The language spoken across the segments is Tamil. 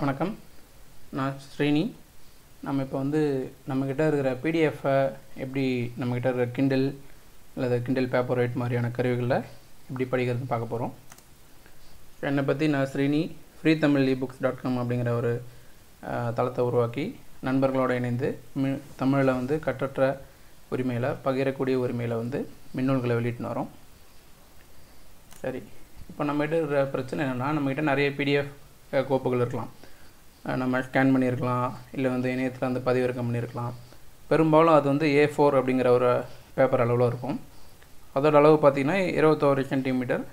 வணக்கம். நான் ஸ்ரீனி. நம்ம இப்போ வந்து நம்மக்கிட்ட இருக்கிற பிடிஎஃப்பை எப்படி நம்மக்கிட்ட இருக்கிற கிண்டில் அல்லது கிண்டில் பேப்பர் ரைட் மாதிரியான கருவிகளில் எப்படி படிக்கிறதுன்னு பார்க்க போகிறோம் என்னை பற்றி நான் Srini free Tamil books dot com அப்படிங்கிற ஒரு தளத்தை உருவாக்கி நண்பர்களோடு இணைந்து மி தமிழில் வந்து கற்றற்ற உரிமையில் பகிரக்கூடிய உரிமையில் வந்து மின்னூல்களை வெளியிட்டு வரோம். சரி. இப்போ நம்மகிட்ட இருக்கிற பிரச்சனை என்னென்னா நம்மகிட்ட நிறைய பிடிஎஃப் கோப்புகள் இருக்கலாம். நம்ம ஸ்கேன் பண்ணியிருக்கலாம். இல்லை வந்து இணையத்தில் வந்து பதிவிறக்கம் பண்ணியிருக்கலாம். பெரும்பாலும் அது வந்து ஏ ஃபோர் அப்படிங்கிற ஒரு பேப்பர் அளவில் இருக்கும். அதோட அளவு பார்த்திங்கன்னா இருபத்தோரு சென்டிமீட்டர்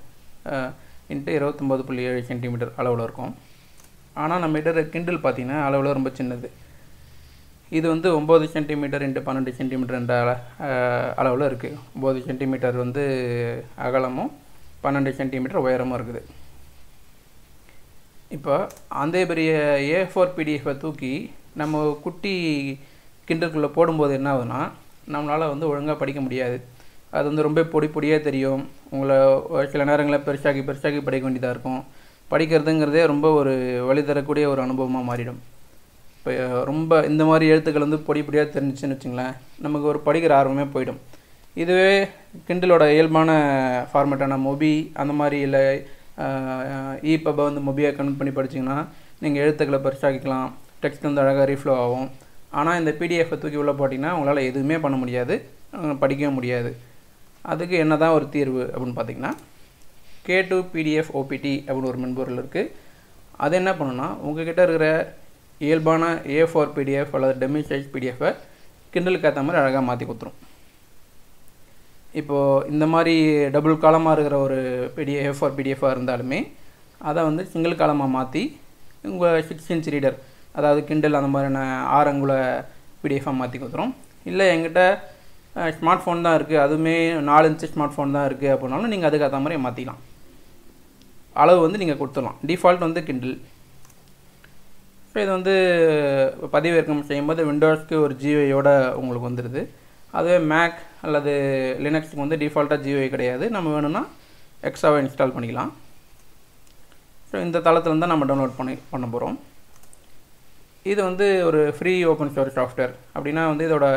இன்ட்டு இருபத்தொம்போது புள்ளி ஏழு சென்டிமீட்டர் அளவில் இருக்கும். ஆனால் நம்மகிட்ட இருக்கிற கிண்டில் பார்த்திங்கன்னா அளவில் ரொம்ப சின்னது. இது வந்து ஒம்பது சென்டிமீட்டர் இன்ட்டு பன்னெண்டு சென்டிமீட்டர் என்ற அளவில் இருக்குது ஒம்பது சென்டிமீட்டர் வந்து அகலமும் பன்னெண்டு சென்டிமீட்டர் உயரமும் இருக்குது. இப்போ அந்த பெரிய ஏ ஃபோர் பிடிஎஃபை தூக்கி நம்ம குட்டி கிண்டருக்குள்ளே போடும்போது என்ன ஆகுதுன்னா நம்மளால் வந்து ஒழுங்காக படிக்க முடியாது. அது வந்து ரொம்ப பொடி பொடியாக தெரியும். உங்களை ஒரு சில நேரங்களில் பெருசாக்கி பெருசாக்கி படிக்க வேண்டியதாக இருக்கும். படிக்கிறதுங்கிறதே ரொம்ப ஒரு வழி தரக்கூடிய ஒரு அனுபவமாக மாறிடும். இப்போ ரொம்ப இந்த மாதிரி எழுத்துக்கள் வந்து பொடி பொடியாக தெரிஞ்சுன்னு வச்சுங்களேன் நமக்கு ஒரு படிக்கிற ஆர்வமே போயிடும். இதுவே கிண்டலோட இயல்பான ஃபார்மேட்டான மொபி அந்த மாதிரி இல்லை இபப்பை e வந்து மொபியாக கன்வெர்ட் பண்ணி படிச்சிங்கன்னா நீங்கள் எழுத்துக்களை பெருசாக்கிக்கலாம். டெக்ஸ்ட் வந்து அழகாக ரீஃப்ளோ ஆகும். ஆனால் இந்த பிடிஎஃப்பை தூக்கி உள்ளே போட்டிங்கன்னா உங்களால் எதுவுமே பண்ண முடியாது. படிக்கவும் முடியாது. அதுக்கு என்ன தான் ஒரு தீர்வு அப்படின்னு பார்த்தீங்கன்னா கே டூ பிடிஎஃப் ஓபிடி அப்படின்னு ஒரு மென்பொருள் இருக்குது அது என்ன பண்ணுன்னா உங்ககிட்ட இருக்கிற இயல்பான ஏ ஃபோர் பிடிஎஃப் அல்லது டெமி சைஸ் பிடிஎஃபை கிண்டலுக்கு ஏற்ற மாதிரி அழகாக மாற்றி கொடுத்துரும். இப்போது இந்த மாதிரி டபுள் காலமாக இருக்கிற ஒரு பிடிஎஃப் ஃபார் பிடிஎஃபாக இருந்தாலுமே அதை வந்து சிங்கிள் காலமாக மாற்றி உங்கள் சிக்ஸ் இன்ச் ரீடர் அதாவது கிண்டல் அந்த மாதிரியான ஆறங்குல பிடிஎஃபாக மாற்றி கொடுத்துரும். இல்லை எங்கிட்ட ஸ்மார்ட் ஃபோன் தான் இருக்குது அதுவுமே நாலு இன்ச்சு ஸ்மார்ட் ஃபோன் தான் இருக்குது அப்படின்னாலும் நீங்கள் அதுக்கு ஏற்ற மாதிரி மாற்றிக்கலாம் அளவு வந்து நீங்கள் கொடுத்துடலாம். டிஃபால்ட் வந்து கிண்டில் ஸோ இது வந்து பதிவிறக்கம் செய்யும்போது விண்டோஸ்க்கு ஒரு ஜியோயோட உங்களுக்கு வந்துடுது அதுவே மேக் அல்லது லினக்ஸுக்கு வந்து டிஃபால்ட்டாக ஜியோஐ கிடையாது. நம்ம வேணும்னா எக்ஸ்ட்ராவாக இன்ஸ்டால் பண்ணிக்கலாம். ஸோ இந்த தளத்தில் தான் நம்ம டவுன்லோட் பண்ணி பண்ண போகிறோம் இது வந்து ஒரு ஃப்ரீ ஓப்பன் சோர்ஸ் சாஃப்ட்வேர் அப்படின்னா வந்து இதோட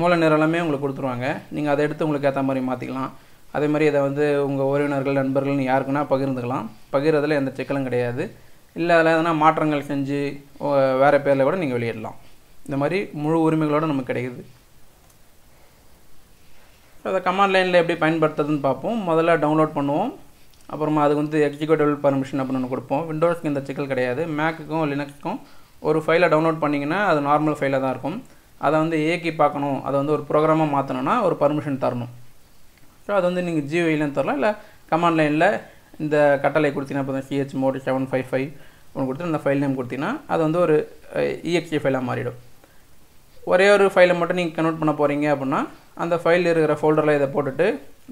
மூல நிரலமே உங்களுக்கு கொடுத்துருவாங்க. நீங்கள் அதை எடுத்து உங்களுக்கு ஏற்ற மாதிரி மாற்றிக்கலாம் அதே மாதிரி இதை வந்து உங்கள் உறவினர்கள் நண்பர்கள்னு யாருக்குன்னா பகிர்ந்துக்கலாம். பகிர்றதில் எந்த சிக்கலும் கிடையாது. இல்லை அதில் எதனா மாற்றங்கள் செஞ்சு வேறு பேரில் கூட நீங்கள் வெளியிடலாம். இந்த மாதிரி முழு உரிமைகளோடு நமக்கு கிடைக்குது. ஸோ அதை கமாண்ட் லைனில் எப்படி பயன்படுத்துறதுன்னு பார்ப்போம். முதல்ல டவுன்லோட் பண்ணுவோம். அப்புறமா அதுக்கு வந்து எக்ஸிக்யூட்டிவ் பர்மிஷன் அப்படின்னு ஒன்று கொடுப்போம். விண்டோஸ்க்கு இந்த சிக்கல் கிடையாது. மேக்குக்கும் லினக்ஸ்க்கும் ஒரு ஃபைலை டவுன்லோட் பண்ணிங்கன்னா அது நார்மல் ஃபைலாக தான் இருக்கும். அதை வந்து ஏக்கி பார்க்கணும். அதை வந்து ஒரு ப்ரோக்ராமாக மாற்றணும்னா ஒரு பர்மிஷன் தரணும். ஸோ அது வந்து நீங்கள் ஜியோயிலும் தரலாம். இல்லை கமாண்ட் லைனில் இந்த கட்டளை கொடுத்தீங்கன்னா இப்போ C H mod seven five five ஒன்று கொடுத்து அந்த ஃபைல் நேம் கொடுத்தீங்கன்னா அது வந்து ஒரு இஎக்ஸி ஃபைலாக மாறிடும். ஒரே ஒரு ஃபைலை மட்டும் நீங்கள் கன்வெர்ட் பண்ண போகிறீங்க அப்படின்னா அந்த ஃபைல் இருக்கிற ஃபோல்டரில் இதை போட்டுட்டு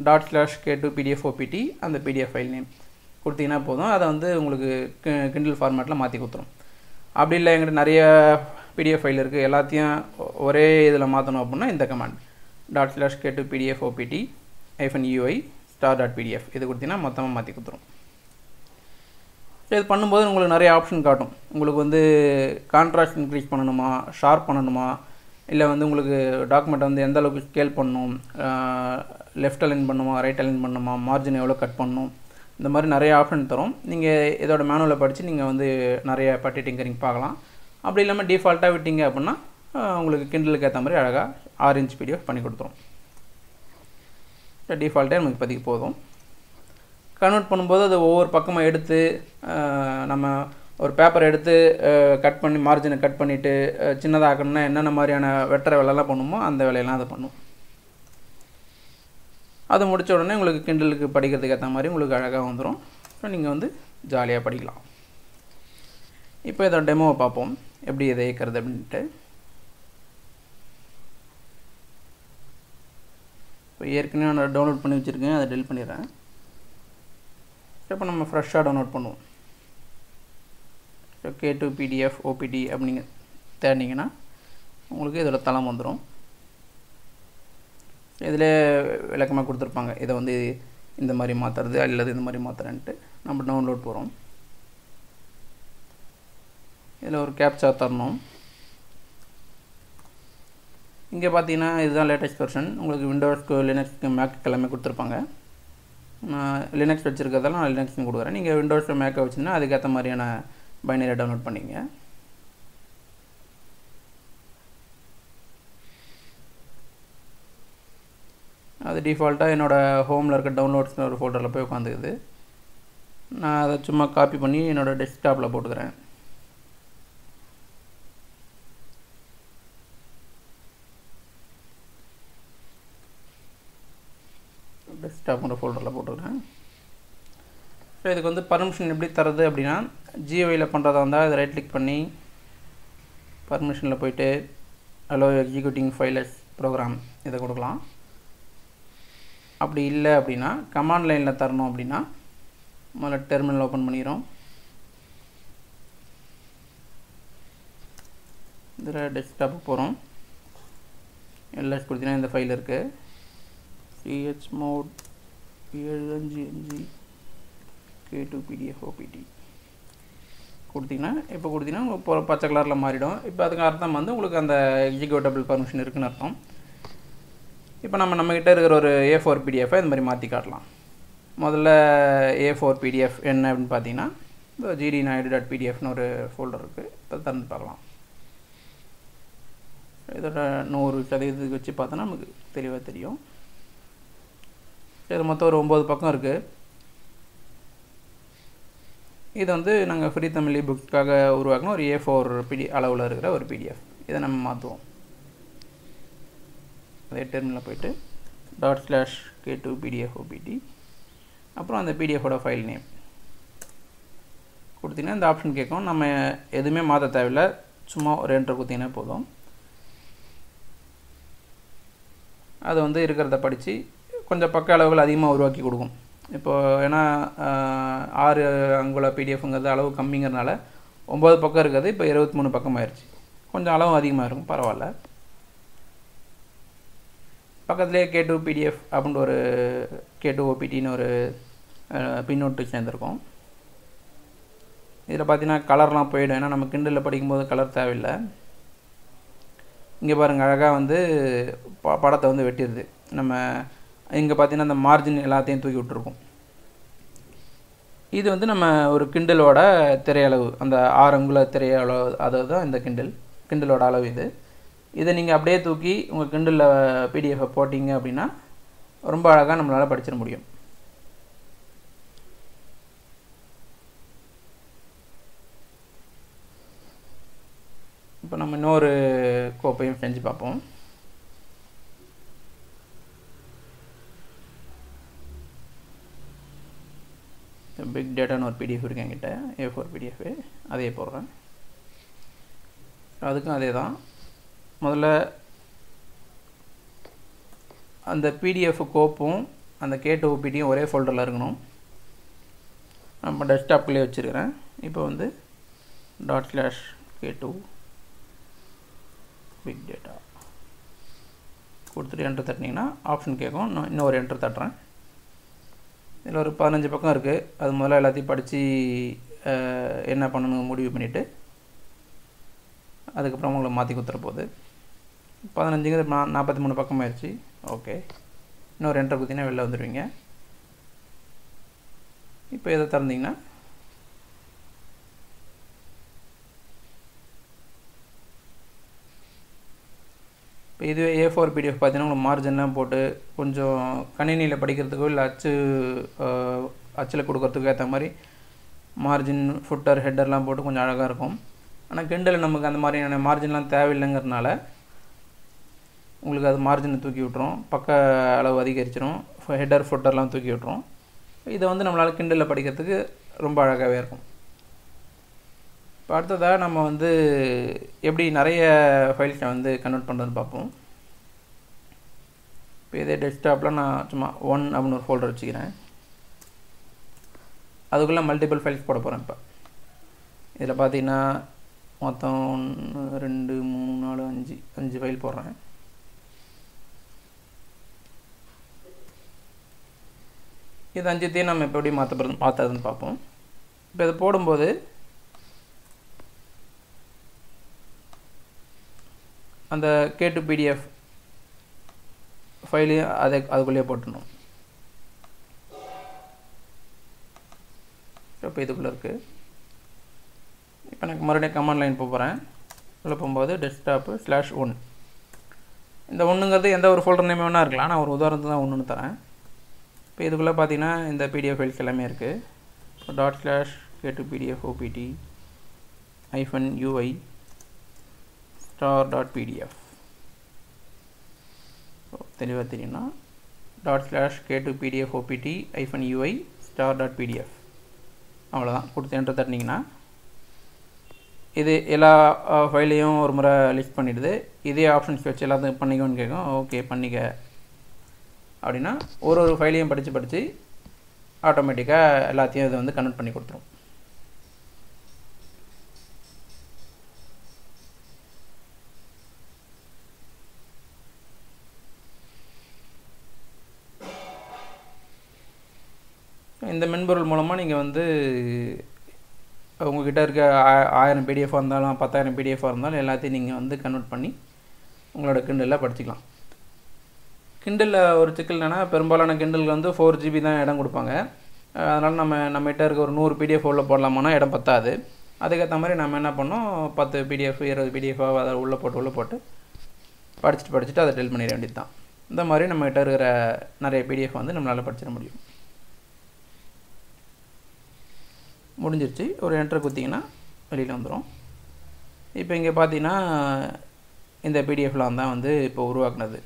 dot slash K two PDF OPT அந்த பிடிஎஃப் ஃபைல் நேம் கொடுத்தீங்கன்னா போதும். அதை வந்து உங்களுக்கு கிண்டில் ஃபார்மேட்டில் மாற்றி கொடுத்துரும். அப்படி இல்லை எங்கிட்ட நிறைய பிடிஎஃப் ஃபைல் இருக்குது எல்லாத்தையும் ஒரே இதில் மாற்றணும் அப்படின்னா இந்த command dot slash K two PDF OPT hyphen UI star dot PDF இது கொடுத்தீங்கன்னா மொத்தமாக மாற்றி கொடுத்துரும். இது பண்ணும்போது உங்களுக்கு நிறைய ஆப்ஷன் காட்டும். உங்களுக்கு வந்து கான்ட்ராஸ்ட் இன்க்ரீஸ் பண்ணணுமா ஷார்ப் பண்ணணுமா இல்லை வந்து உங்களுக்கு டாக்குமெண்ட் வந்து எந்த அளவுக்கு ஸ்கேல் பண்ணும் லெஃப்ட் அலைன் பண்ணுமா ரைட் அலைன் பண்ணுமா மார்ஜின் எவ்வளோ கட் பண்ணணும் இந்த மாதிரி நிறைய ஆப்ஷன் தரும். நீங்கள் இதோட மேனுவலை படித்து நீங்கள் வந்து நிறைய பட்டி டிங்கரிங் பார்க்கலாம். அப்படி இல்லாமல் டிஃபால்ட்டாக விட்டீங்க அப்படின்னா உங்களுக்கு கிண்டலுக்கு ஏற்ற மாதிரி அழகாக ஆறு இன்ச் பிடிஎஃப் பண்ணி கொடுத்துரும். டிஃபால்ட்டே நமக்கு இப்போதைக்கு போதும். கன்வெர்ட் பண்ணும்போது அது ஒவ்வொரு பக்கமாக எடுத்து நம்ம ஒரு பேப்பர் எடுத்து கட் பண்ணி மார்ஜினை கட் பண்ணிவிட்டு சின்னதாக்கணும்னா என்னென்ன மாதிரியான வெட்டுற வேலையெல்லாம் பண்ணுமோ அந்த வேலையெல்லாம் அதை பண்ணும். அது முடிச்ச உடனே உங்களுக்கு கிண்டலுக்கு படிக்கிறதுக்கு ஏற்ற மாதிரி உங்களுக்கு அழகாக வந்துடும் ஸோ நீங்கள் வந்து ஜாலியாக படிக்கலாம். இப்போ இதோட டெமோவை பார்ப்போம். எப்படி இதை இயக்கிறது அப்படின்ட்டு. இப்போ ஏற்கனவே நான் டவுன்லோட் பண்ணி வச்சுருக்கேன். அதை டெலிட் பண்ணிடுறேன். இப்போ நம்ம ஃப்ரெஷ்ஷாக டவுன்லோட் பண்ணுவோம். கே டு பிடிஎஃப் ஓபிடி அப்படிங்க தேடினீங்கன்னா உங்களுக்கு இதோட தளம் வந்துடும் இதில் விளக்கமாக கொடுத்துருப்பாங்க. இதை வந்து இந்த மாதிரி மாற்றுறது அல்லது இந்த மாதிரி மாற்றுறேன்ட்டு நம்ம டவுன்லோட் போகிறோம் இதில் ஒரு கேப்சா தரணும். இங்கே பார்த்தீங்கன்னா இதுதான் லேட்டஸ்ட் வெர்ஷன் உங்களுக்கு விண்டோஸ்க்கு லினக்ஸ்க்கு மேக்கு எல்லாமே கொடுத்துருப்பாங்க. நான் லினக்ஸ் வச்சுருக்கிறதெல்லாம் நான் லினக்ஸ்னு கொடுக்குறேன். நீங்கள் விண்டோஸ் மேக்கை வச்சுருந்தா அதுக்கேற்ற மாதிரியான பைனரியை டவுன்லோட் பண்ணிங்க. அது டிஃபால்ட்டாக என்னோடய ஹோமில் இருக்க டவுன்லோட்ஸ்னு ஒரு ஃபோல்டரில் போய் உட்காந்துக்குது நான் அதை சும்மா காப்பி பண்ணி என்னோடய டெஸ்க்டாப்பில் போட்டுக்கிறேன். டெஸ்க்டாப்ங்கிற ஃபோல்டரில் போட்டுக்கிறேன். ஸோ இதுக்கு வந்து பர்மிஷன் எப்படி தரது அப்படின்னா ஜியோவில் பண்ணுறதா இருந்தால் இதை ரைட் கிளிக் பண்ணி பர்மிஷனில் போயிட்டு அலோ எக்ஸிக்யூட்டிங் ஃபைலஸ் ப்ரோக்ராம் இதை கொடுக்கலாம். அப்படி இல்லை அப்படின்னா கமாண்ட் லைனில் தரணும் அப்படின்னா முதல்ல டெர்மினல் ஓப்பன் பண்ணிக்கிறோம் இதில் டெஸ்க்டாப்பு போகிறோம் எல்எஸ் கொடுத்தீங்கன்னா இந்த ஃபைல் இருக்குது சிஹெச் மோட் ஏழு அஞ்சு அஞ்சு கே டூ பிடிஎஃப் ஓபிடி கொடுத்தீங்கன்னா இப்போ கொடுத்தீங்கன்னா உங்களுக்கு இப்போ பச்சை கலரில் மாறிடும். இப்போ அதுக்கு அர்த்தம் வந்து உங்களுக்கு அந்த எக்ஸிக்யூட்டபிள் பர்மிஷன் இருக்குன்னு அர்த்தம். இப்போ நம்ம நம்மக்கிட்ட இருக்கிற ஒரு ஏ ஃபோர் பிடிஎஃபை இந்த மாதிரி மாற்றி காட்டலாம். முதல்ல ஏ ஃபோர் பிடிஎஃப் என்ன அப்படின்னு பார்த்தீங்கன்னா இந்த ஜிடி நாயுடு டாட் பிடிஎஃப்னு ஒரு ஃபோல்டர் இருக்குது இப்போ திறந்து பார்க்கலாம். இதோட நூறு சதவீதத்துக்கு வச்சு பார்த்தோன்னா நமக்கு தெளிவாக தெரியும். இது மொத்தம் ஒரு ஒம்பது பக்கம் இருக்குது இது வந்து நாங்கள் ஃப்ரீ தமிழ் புக்காக உருவாக்கின ஒரு ஏ ஃபோர் பிடி அளவில் இருக்கிற ஒரு பிடிஎஃப் இதை நம்ம மாற்றுவோம் அதே டெர்மினில் போயிட்டு dot slash K two PDF OPT அப்புறம் அந்த பிடிஎஃபோட ஃபைல் நேம் கொடுத்தீங்கன்னா இந்த ஆப்ஷன் கேட்கும் நம்ம எதுவுமே மாற்ற தேவையில்லை. சும்மா ஒரு என்ட்ரு கொடுத்தீங்கன்னா போதும். அது வந்து இருக்கிறத படித்து கொஞ்சம் பக்க அளவுகள் அதிகமாக உருவாக்கி கொடுக்கும். இப்போது ஏன்னா ஆறு அங்குல பிடிஎஃப்ங்கிறது அளவு கம்மிங்கிறனால ஒம்பது பக்கம் இருக்கிறது இப்போ இருபத்தி மூணு பக்கம் ஆயிடுச்சு கொஞ்சம் அளவு அதிகமாக இருக்கும் பரவாயில்ல. பக்கத்துலேயே கே டூ பிடிஎஃப் அப்படின்ற ஒரு கே டூ ஓபிடின்னு ஒரு பின்னோட்டு சேர்ந்துருக்கோம். இதில் பார்த்தீங்கன்னா கலர்லாம் போயிடும். ஏன்னா நம்ம கிண்டலில் படிக்கும்போது கலர் தேவையில்லை. இங்கே பாருங்கள் அழகாக வந்து ப படத்தை வந்து வெட்டிடுது. நம்ம இங்கே பார்த்தீங்கன்னா அந்த மார்ஜின் எல்லாத்தையும் தூக்கி விட்டுருக்கும். இது வந்து நம்ம ஒரு கிண்டலோட திரையளவு அந்த ஆறு அங்குல திரையளவு அதாவது தான் இந்த கிண்டல் கிண்டலோட அளவு இது. இதை நீங்கள் அப்படியே தூக்கி உங்கள் கிண்டலில் பிடிஎஃபை போட்டிங்க அப்படின்னா ரொம்ப அழகாக நம்மளால் படிச்சிட முடியும். இப்போ நம்ம இன்னொரு கோப்பையும் செஞ்சு பார்ப்போம். பிக் டேட்டான்னு ஒரு பிடிஎஃப் இருக்கு என்கிட்ட. ஏ ஃபோர் பிடிஎஃபு அதே போடுறேன். அதுக்கும் அதே தான் முதல்ல அந்த பிடிஎஃப் கோப்பும் அந்த கேட்டு ஓபிடியும் ஒரே ஃபோல்டரில் இருக்கணும். நம்ம டெஸ்க்டாப்லேயே வச்சுருக்கிறேன். இப்போ வந்து dot slash K two big data கொடுத்துட்டு என்ட்ரு தட்டினீங்கன்னா ஆப்ஷன் கேட்கும். நான் இன்னும் ஒரு என்ட்ரு தட்டுறேன். இதில் ஒரு பதினஞ்சு பக்கம் இருக்குது அது முதல்ல எல்லாத்தையும் படித்து என்ன பண்ணணும் முடிவு பண்ணிவிட்டு அதுக்கப்புறம் உங்களை மாற்றி கொடுத்துற போகுது பதினஞ்சுங்கிறது நா நாற்பத்தி மூணு பக்கம் ஆயிடுச்சு. ஓகே. இன்னொரு என்ட்ரு குத்தினா வெளில வந்துடுவீங்க இப்போ எதை திறந்தீங்கன்னா இப்போ இதுவே ஏ ஃபோர் பிடிஎஃப் பார்த்தீங்கன்னா உங்களுக்கு மார்ஜின்லாம் போட்டு கொஞ்சம் கணினியில் படிக்கிறதுக்கோ இல்லை அச்சு அச்சில் கொடுக்கறதுக்கோ ஏற்ற மாதிரி மார்ஜின் ஃபுட்டர் ஹெட்டர்லாம் போட்டு கொஞ்சம் அழகாக இருக்கும். ஆனால் கிண்டல் நமக்கு அந்த மாதிரியான மார்ஜின்லாம் தேவையில்லைங்கிறதுனால உங்களுக்கு அது மார்ஜினை தூக்கி விட்டுரும். பக்க அளவு அதிகரிச்சிடும் ஹெட்டர் ஃபுட்டர்லாம் தூக்கி விட்டுரும். இதை வந்து நம்மளால் கிண்டலில் படிக்கிறதுக்கு ரொம்ப அழகாகவே இருக்கும். இப்போ அடுத்ததாக நம்ம வந்து எப்படி நிறைய ஃபைல்ஸை வந்து கன்வெர்ட் பண்ணுறதுன்னு பார்ப்போம். இப்போ இதே டெஸ்க்டாப்பில் நான் சும்மா ஒன் அப்படின்னு ஒரு ஃபோல்டர் வச்சுக்கிறேன். அதுக்குள்ளே மல்டிபிள் ஃபைல்ஸ் போட போகிறேன் இப்போ. இதில் பார்த்தீங்கன்னா மொத்தம் ஒன்று ரெண்டு மூணு நாலு அஞ்சு அஞ்சு ஃபைல் போடுறேன். இது அஞ்சுத்தையும் நம்ம எப்படி மாற்ற மாற்றுறதுன்னு பார்ப்போம். இப்போ இதை போடும்போது அந்த கே டு பிடிஎஃப் ஃபைலையும் அதை அதுக்குள்ளேயே போட்டுடணும். இப்போ இதுக்குள்ளே இருக்குது இப்போ எனக்கு மறுபடியும் கமாண்ட் லைன் போகிறேன் உள்ளே போகும்போது டெஸ்க்டாப்பு ஸ்லாஷ் ஒன் இந்த ஒன்றுங்கிறது எந்த ஒரு ஃபோல்டர் நேமே வேணால் இருக்கலாம். நான் ஒரு உதாரணத்துக்கு தான் ஒன்றுன்னு தரேன். இப்போ இதுக்குள்ளே பார்த்தீங்கன்னா இந்த பிடிஎஃப் ஃபைல்ஸ் எல்லாமே இருக்குது dot slash K two PDF OPT hyphen UI star dot PDF தெளிவாக தெரியும்னா dot slash K two PDF OPT hyphen UI star dot PDF அவ்வளோதான் கொடுத்து என்ட்ரு தட்டினீங்கன்னா இது எல்லா ஃபைலையும் ஒரு முறை லிஸ்ட் பண்ணிவிடுது இதே ஆப்ஷன்ஸ் வச்சு எல்லாத்தையும் பண்ணிக்கோன்னு கேட்கும். ஓகே பண்ணிக்க. அப்படின்னா ஒரு ஒரு ஃபைலையும் படித்து படித்து ஆட்டோமேட்டிக்காக எல்லாத்தையும் இதை வந்து கனெக்ட் பண்ணி கொடுத்துரும். மென்பொருள் மூலமாக நீங்கள் வந்து உங்ககிட்ட இருக்க ஆயிரம் பிடிஎஃபாக இருந்தாலும் பத்தாயிரம் பிடிஎஃபாக இருந்தாலும் எல்லாத்தையும் நீங்கள் வந்து கன்வெர்ட் பண்ணி உங்களோட கிண்டலில் படிச்சுக்கலாம். கிண்டலில் ஒரு சிக்கல் என்னென்னா பெரும்பாலான கிண்டலுக்கு வந்து ஃபோர் ஜிபி தான் இடம் கொடுப்பாங்க. அதனால் நம்ம நம்மகிட்ட இருக்க ஒரு நூறு பிடிஎஃப் உள்ள போடலாமானா இடம் பத்தாது. அதுக்கேற்ற மாதிரி நம்ம என்ன பண்ணோம் பத்து பிடிஎஃப் இருபது பிடிஎஃபாக அதை உள்ளே போட்டு உள்ளே போட்டு படிச்சுட்டு படிச்சுட்டு அதை டெல் பண்ணிட வேண்டியது தான் இந்த மாதிரி நம்மகிட்ட இருக்கிற நிறைய பிடிஎஃப் வந்து நம்மளால் படிச்சிட முடியும். முடிஞ்சிருச்சு. ஒரு என்ட்ரு குத்திங்கன்னா வெளியில் வந்துடும் இப்போ இங்கே பார்த்தீங்கன்னா இந்த பிடிஎஃப்லாம் தான் வந்து இப்போ உருவாக்குனது.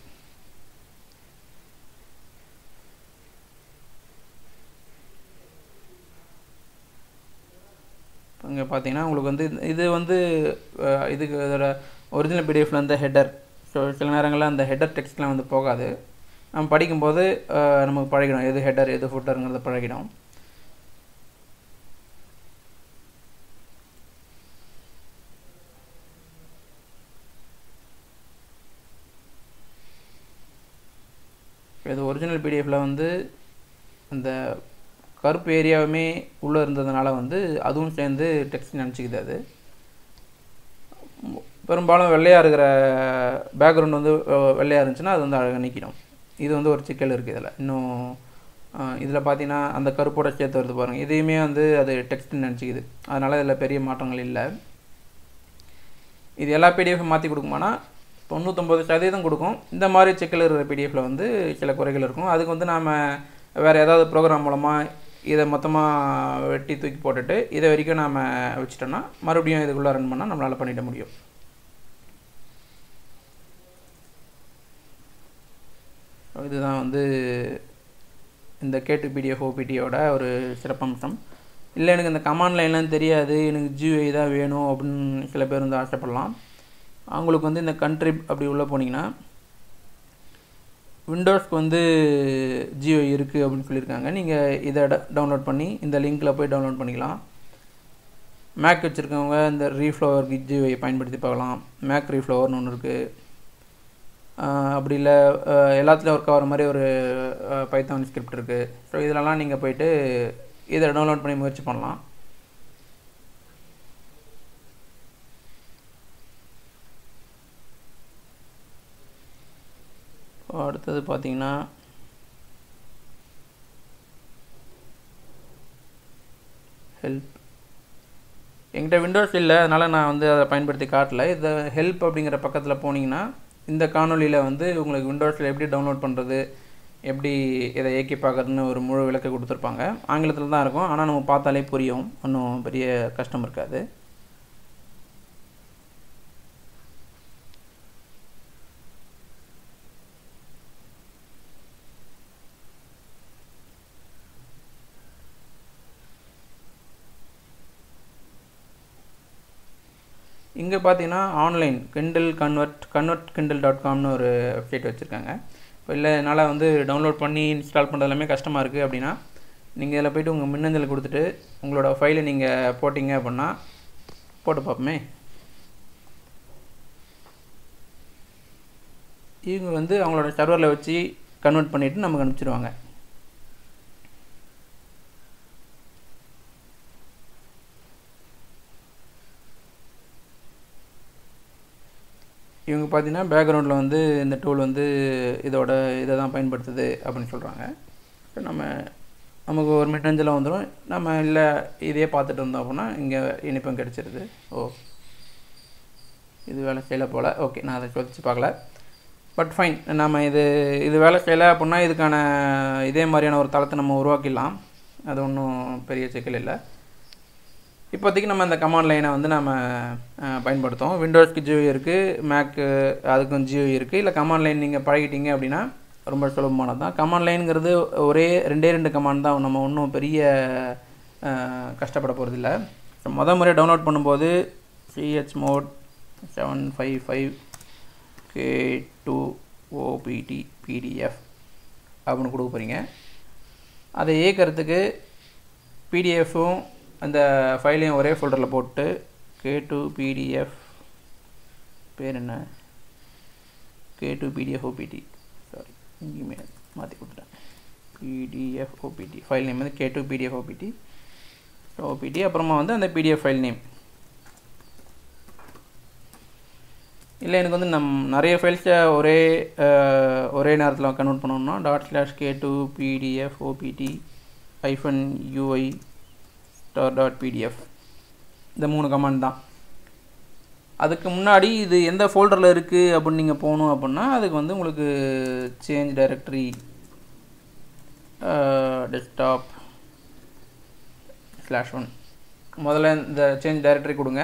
இங்கே பார்த்தீங்கன்னா உங்களுக்கு வந்து இது வந்து இதுக்கு இதோட ஒரிஜினல் பிடிஎஃப்ல இருந்த ஹெட்டர் ஸோ சில நேரங்களில் அந்த ஹெட்டர் டெக்ஸ்ட்லாம் வந்து போகாது. நம்ம படிக்கும்போது நமக்கு பழகிடும். எது ஹெட்டர் எது ஃபுட்டருங்கிறத பழகிடும். இது ஒரிஜினல் பிடிஎஃப்பில் வந்து அந்த கருப்பு ஏரியாவுமே உள்ளே இருந்ததுனால வந்து அதுவும் சேர்ந்து டெக்ஸ்ட் நினச்சிக்கிது அது. பெரும்பாலும் வெள்ளையாக இருக்கிற பேக்ரவுண்ட் வந்து வெள்ளையாக இருந்துச்சுன்னா அது வந்து அழகாக நிற்கிடும் இது வந்து ஒரு சிக்கல் இருக்குது இதில். இன்னும் இதில் பார்த்தீங்கன்னா அந்த கருப்போட சேர்த்து வருது பாருங்கள் இதையுமே வந்து அது டெக்ஸ்ட்னு நினச்சிக்கிது. அதனால் இதில் பெரிய மாற்றங்கள் இல்லை. இது எல்லா பிடிஎஃப் மாற்றி கொடுக்குமானா தொண்ணூத்தொம்பது சதவீதம் கொடுக்கும். இந்த மாதிரி சிக்கல் இருக்கிற பிடிஎஃப்பில் வந்து சில குறைகள் இருக்கும். அதுக்கு வந்து நாம் வேறு ஏதாவது ப்ரோக்ராம் மூலமாக இதை மொத்தமாக வெட்டி தூக்கி போட்டுட்டு இதை வரைக்கும் நாம் வச்சிட்டோன்னா மறுபடியும் இதுக்குள்ளே ரன் பண்ணால் நம்மளால் பண்ணிட முடியும். இதுதான் வந்து இந்த கேட்டு பிடிஎஃப் ஓபிடியோட ஒரு சிறப்பம்சம். இல்லை எனக்கு இந்த கமாண்ட் லைன்லாம் தெரியாது. எனக்கு ஜியூஐ தான் வேணும் அப்படின்னு சில பேர் வந்து ஆசைப்படலாம். அவங்களுக்கு வந்து இந்த கண்ட்ரி அப்படி உள்ளே போனீங்கன்னா விண்டோஸ்க்கு வந்து ஜியோ இருக்குது அப்படின்னு சொல்லியிருக்காங்க. நீங்கள் இதை டவுன்லோட் பண்ணி இந்த லிங்க்கில் போய் டவுன்லோட் பண்ணிக்கலாம். மேக் வச்சுருக்கவங்க இந்த ரீஃப்ளவர் ஜியோவை பயன்படுத்தி பார்க்கலாம். மேக் ரீஃப்ளவர்னு ஒன்று இருக்குது அப்படி இல்லை எல்லாத்துலேயும் ஒர்க் ஆகிற மாதிரி ஒரு பைத்தான் ஸ்கிரிப்ட் இருக்குது ஸோ இதிலலாம் நீங்கள் போயிட்டு இதை டவுன்லோட் பண்ணி முயற்சி பண்ணலாம். அடுத்தது பார்த்தீங்கன்னா ஹெல்ப் என்கிட்ட விண்டோஸ் இல்லை அதனால் நான் வந்து அதை பயன்படுத்தி காட்டல. இந்த ஹெல்ப் அப்படிங்கிற பக்கத்தில் போனீங்கன்னா இந்த காணொலியில் வந்து உங்களுக்கு விண்டோஸில் எப்படி டவுன்லோட் பண்ணுறது எப்படி இதை இயக்கி பார்க்குறதுன்னு ஒரு முழு விளக்க கொடுத்துருப்பாங்க. ஆங்கிலத்தில் தான் இருக்கும். ஆனால் நம்ம பார்த்தாலே புரியும். ஒன்றும் பெரிய கஷ்டம் இருக்காது. இங்கே பார்த்தீங்கன்னா online Kindle convert convert Kindle dot காம்னு ஒரு வெப்சைட் வச்சுருக்காங்க. இப்போ இல்லை என்னால் வந்து டவுன்லோட் பண்ணி இன்ஸ்டால் பண்ணுறது எல்லாமே கஷ்டமாக இருக்குது அப்படின்னா நீங்கள் இதில் போய்ட்டு உங்கள் மின்னஞ்சல் கொடுத்துட்டு உங்களோட ஃபைலை நீங்கள் போட்டிங்க அப்படின்னா போட்டு பார்ப்போமே. இவங்க வந்து அவங்களோட சர்வரில் வச்சு கன்வெர்ட் பண்ணிவிட்டு நமக்கு அனுப்பிச்சிடுவாங்க இவங்க பார்த்தீங்கன்னா பேக்ரவுண்டில் வந்து இந்த டூல் வந்து இதோட இதை தான் பயன்படுத்துது அப்படின்னு சொல்கிறாங்க நம்ம நமக்கு ஒரு மிட்டஞ்சில் வந்துடும் நம்ம இல்லை இதே பார்த்துட்டு இருந்தோம் அப்படின்னா இங்கே இனிப்பும் கிடச்சிருது. ஓ இது வேலை செய்யலை போல். ஓகே நான் அதை சோதிச்சு பார்க்கல. பட் ஃபைன் நம்ம இது இது வேலை செய்யலை அப்படின்னா இதுக்கான இதே மாதிரியான ஒரு தளத்தை நம்ம உருவாக்கிடலாம். அது ஒன்றும் பெரிய சிக்கல் இல்லை. இப்போதைக்கு நம்ம இந்த கமாண்ட் லைனை வந்து நம்ம பயன்படுத்துவோம். விண்டோஸ்க்கு ஜியோ இருக்குது மேக்கு அதுக்கும் ஜியோ இருக்குது இல்லை கமாண்ட் லைன் நீங்கள் பழகிட்டீங்க அப்படின்னா ரொம்ப சுலபமானது தான். கமாண்ட் லைனுங்கிறது ஒரே ரெண்டே ரெண்டு கமாண்ட் தான். நம்ம ஒன்றும் பெரிய கஷ்டப்பட போகிறதில்ல மொதல் முறை டவுன்லோட் பண்ணும்போது C H mod seven five five K two OPT PDF அப்படின்னு கொடுக்க போகிறீங்க அதை இயக்கிறதுக்கு பிடிஎஃப்பும் அந்த ஃபைலையும் ஒரே ஃபோல்டரில் போட்டு கே டூ பிடிஎஃப் பேர் என்ன? K two PDF OPT sorry இங்கேயுமே மாற்றி கொடுத்துட்டேன். பிடிஎஃப் ஓபிடி ஃபைல் நேம் வந்து K two PDF OPT OPT அப்புறமா வந்து அந்த பிடிஎஃப் ஃபைல் நேம் இல்லை எனக்கு வந்து நம் நிறைய ஃபைல்ஸை ஒரே ஒரே நேரத்தில் கன்வெர்ட் பண்ணணும்னா dot slash K two PDF OPT hyphen UI dot PDF இந்த மூணு கமெண்ட் தான். அதுக்கு முன்னாடி இது எந்த ஃபோல்டரில் இருக்குது அப்படின்னு நீங்கள் போகணும் அப்படின்னா அதுக்கு வந்து உங்களுக்கு change directory desktop slash one முதல்ல இந்த சேஞ்ச் டைரக்டரி கொடுங்க.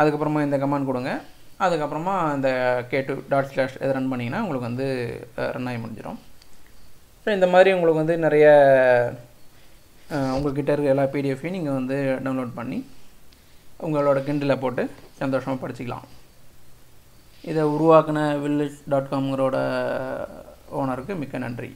அதுக்கப்புறமா இந்த கமெண்ட் கொடுங்க. அதுக்கப்புறமா இந்த கே டூ டாட் ஸ்லாஷ் இதை ரன் பண்ணிங்கன்னா உங்களுக்கு வந்து ரன் ஆகி முடிஞ்சிடும் ஸோ இந்த மாதிரி உங்களுக்கு வந்து நிறைய உங்கள்கிட்ட இருக்க எல்லா பிடிஎஃப்பையும் நீங்கள் வந்து டவுன்லோட் பண்ணி உங்களோட கிண்டில் போட்டு சந்தோஷமாக படிச்சுக்கலாம். இதை உருவாக்கின வில்லேஜ் டாட் காம்ங்கிறோட ஓனருக்கு மிக்க நன்றி.